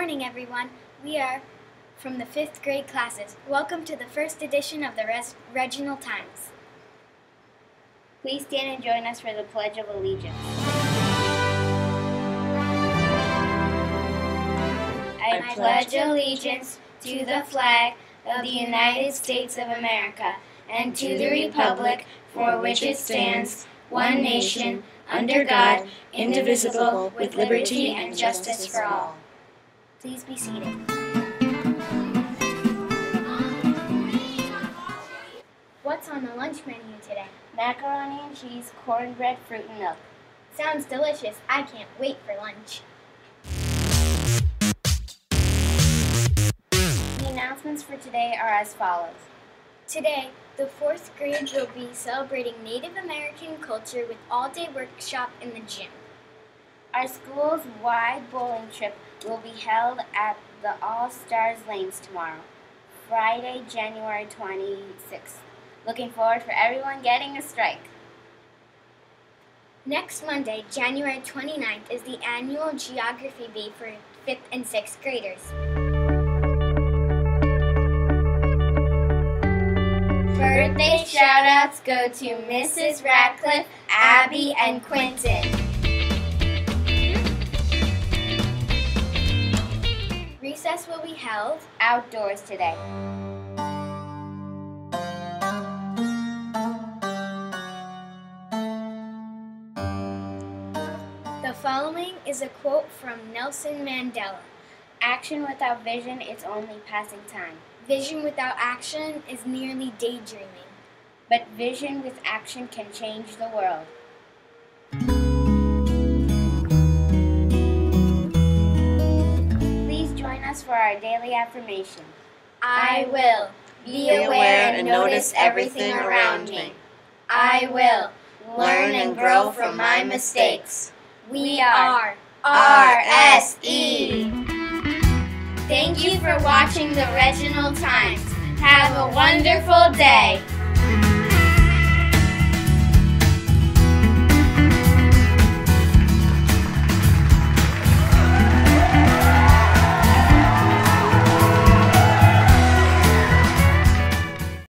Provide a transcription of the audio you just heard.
everyone. We are from the fifth grade classes. Welcome to the first edition of the Res- Regional Times. Please stand and join us for the Pledge of Allegiance. I pledge allegiance to the flag of the United States of America and to the republic for which it stands, one nation, under God, indivisible, with liberty and justice for all. Please be seated. What's on the lunch menu today? Macaroni and cheese, cornbread, fruit, and milk. Sounds delicious. I can't wait for lunch. The announcements for today are as follows. Today, the fourth grade will be celebrating Native American culture with all-day workshop in the gym. Our school's wide bowling trip will be held at the All Stars Lanes tomorrow, Friday, January 26th. Looking forward for everyone getting a strike. Next Monday, January 29th, is the annual Geography Bee for 5th and 6th graders. Birthday shoutouts go to Mrs. Radcliffe, Abby, and Quentin. Recess will be held Outdoors today. The following is a quote from Nelson Mandela Action without vision is only passing time. Vision without action is nearly daydreaming. But vision with action can change the world. For our daily affirmation. I will Be aware and notice everything around me. I will learn and grow from my mistakes. We are RSE. Thank you for watching the Reginald Times. Have a wonderful day.